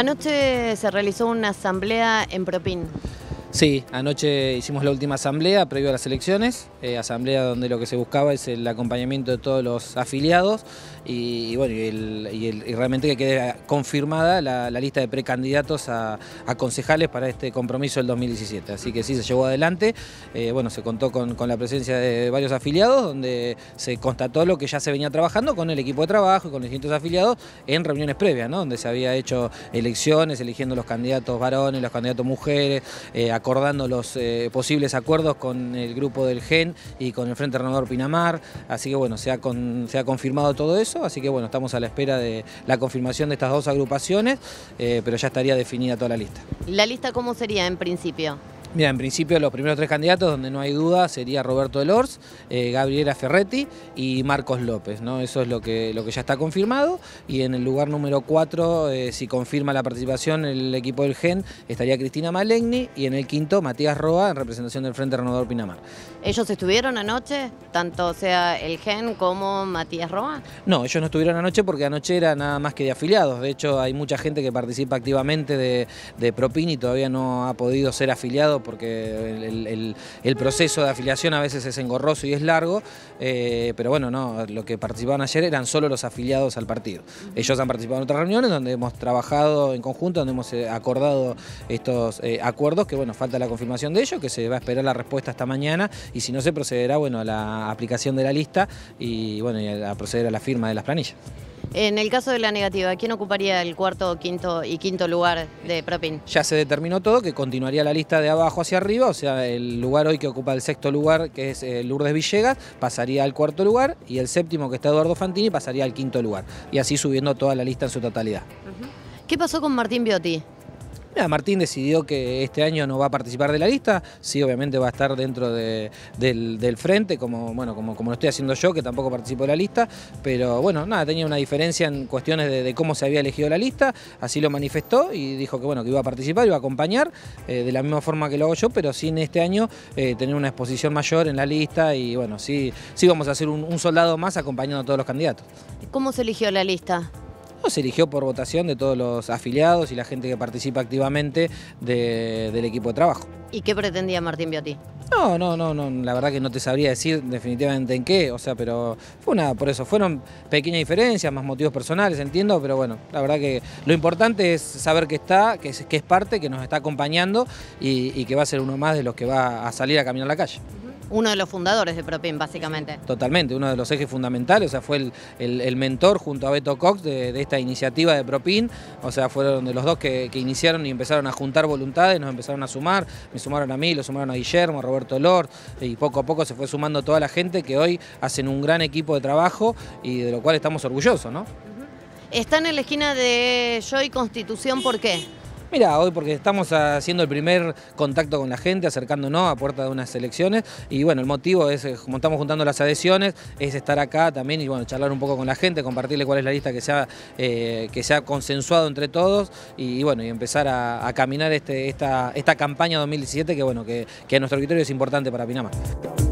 Anoche se realizó una asamblea en Propin. Sí, anoche hicimos la última asamblea previo a las elecciones, eh, asamblea donde lo que se buscaba es el acompañamiento de todos los afiliados y, bueno, y, realmente que quede confirmada la, lista de precandidatos a, concejales para este compromiso del 2017. Así que sí, se llevó adelante, eh, bueno, se contó con, la presencia de varios afiliados donde se constató lo que ya se venía trabajando con el equipo de trabajo y con los distintos afiliados en reuniones previas, ¿no? donde se había hecho elecciones, eligiendo los candidatos varones, los candidatos mujeres, eh, acordando los eh, posibles acuerdos con el grupo del GEN y con el Frente Renovador Pinamar, así que bueno, se ha, confirmado todo eso, así que bueno, estamos a la espera de la confirmación de estas dos agrupaciones, eh, pero ya estaría definida toda la lista. ¿La lista cómo sería en principio? Mira, en principio los primeros tres candidatos, donde no hay duda, sería Roberto Delors, eh, Gabriela Ferretti y Marcos López, ¿no? Eso es lo que, lo que ya está confirmado. Y en el lugar número cuatro, eh, si confirma la participación el equipo del GEN, estaría Cristina Malegni y en el quinto, Matías Roa, en representación del Frente Renovador Pinamar. ¿Ellos estuvieron anoche, tanto sea el GEN como Matías Roa? No, ellos no estuvieron anoche porque anoche era nada más que de afiliados. De hecho, hay mucha gente que participa activamente de, de Propin y todavía no ha podido ser afiliado porque el, proceso de afiliación a veces es engorroso y es largo, eh, pero bueno, no, lo que participaban ayer eran solo los afiliados al partido. Ellos han participado en otras reuniones donde hemos trabajado en conjunto, donde hemos eh, acordado estos eh, acuerdos, que bueno, falta la confirmación de ellos, que se va a esperar la respuesta esta mañana y si no se procederá, bueno, a la aplicación de la lista y bueno, y a proceder a la firma de las planillas. En el caso de la negativa, ¿quién ocuparía el cuarto, quinto y quinto lugar de Propin? Ya se determinó todo, que continuaría la lista de abajo hacia arriba, o sea, el lugar hoy que ocupa el sexto lugar, que es eh, Lourdes Villegas, pasaría al cuarto lugar y el séptimo, que está Eduardo Fantini, pasaría al quinto lugar. Y así subiendo toda la lista en su totalidad. ¿Qué pasó con Martín Biotti? Martín decidió que este año no va a participar de la lista, sí obviamente va a estar dentro del, frente, como, bueno, como, como, lo estoy haciendo yo, que tampoco participo de la lista, pero bueno, nada, tenía una diferencia en cuestiones de, cómo se había elegido la lista, así lo manifestó y dijo que bueno, que iba a participar, iba a acompañar, eh, de la misma forma que lo hago yo, pero sin este año eh, tener una exposición mayor en la lista y bueno, sí, sí vamos a hacer un soldado más acompañando a todos los candidatos. ¿Cómo se eligió la lista? Se eligió por votación de todos los afiliados y la gente que participa activamente del equipo de trabajo. ¿Y qué pretendía Martín Biotti? No, no, no, no, la verdad que no te sabría decir definitivamente en qué, o sea, pero fue una, por eso, fueron pequeñas diferencias, más motivos personales, entiendo, pero bueno, la verdad que lo importante es saber que está, que es, que es parte, que nos está acompañando y, y que va a ser uno más de los que va a salir a caminar la calle uno de los fundadores de Propin, básicamente. Totalmente, uno de los ejes fundamentales, o sea, fue el, mentor junto a Beto Cox de, esta iniciativa de Propin, o sea, fueron de los dos que, iniciaron y empezaron a juntar voluntades, nos empezaron a sumar, me sumaron a mí, lo sumaron a Guillermo, a Roberto Lord, y poco a poco se fue sumando toda la gente que hoy hacen un gran equipo de trabajo y de lo cual estamos orgullosos, ¿no? Están en la esquina de Joy Constitución, ¿por qué? Mira, hoy porque estamos haciendo el primer contacto con la gente, acercándonos a puerta de unas elecciones y bueno, el motivo es, eh, como estamos juntando las adhesiones, es estar acá también y bueno, charlar un poco con la gente, compartirle cuál es la lista que se ha, eh, que consensuado entre todos y, bueno, y empezar a, caminar este, esta, esta campaña 2017 que bueno, que, que a nuestro criterio es importante para Pinamar.